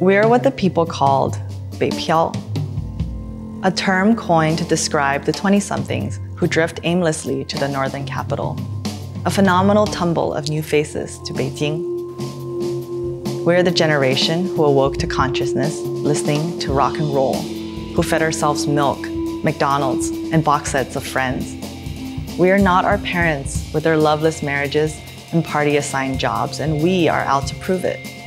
We are what the people called 北漂, a term coined to describe the 20-somethings who drift aimlessly to the northern capital, a phenomenal tumble of new faces to Beijing. We're the generation who awoke to consciousness listening to rock and roll, who fed ourselves milk, McDonald's, and box sets of friends. We are not our parents with their loveless marriages and party assigned jobs, and we are out to prove it.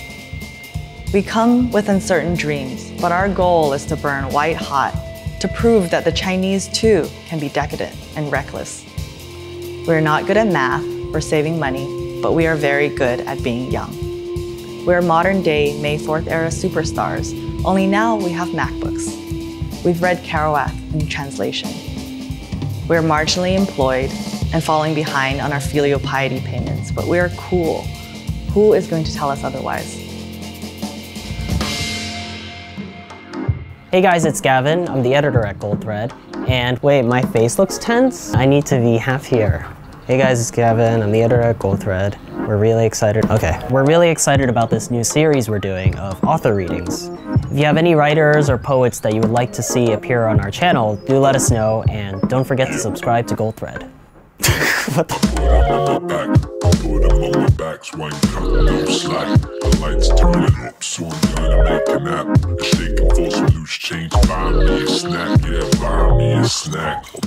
We come with uncertain dreams, but our goal is to burn white hot to prove that the Chinese too can be decadent and reckless. We're not good at math or saving money, but we are very good at being young. We're modern day May 4th era superstars, only now we have MacBooks. We've read Kerouac in translation. We're marginally employed and falling behind on our filial piety payments, but we're cool. Who is going to tell us otherwise? Hey guys, it's Gavin. I'm the editor at Goldthread. And wait, my face looks tense? I need to be half here. Hey guys, it's Gavin. I'm the editor at Goldthread. We're really excited. Okay, we're really excited about this new series we're doing of author readings. If you have any writers or poets that you would like to see appear on our channel, do let us know and don't forget to subscribe to Goldthread. what the? Lights turning up, so I'm a nap. Shaking for some loose change, buy me a snack, yeah, buy me a snack.